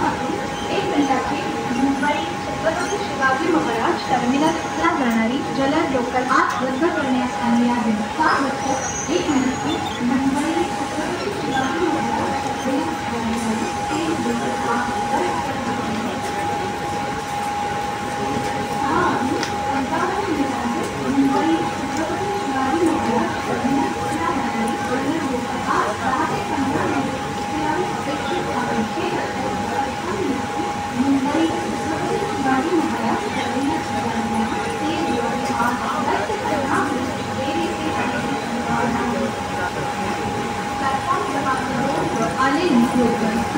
एक मिनिटाची मुंबई शिवाजी महाराज टर्मिनसला जाणारी जलद लोकल आज रद्द करण्यात आली आहे. Alle Influencer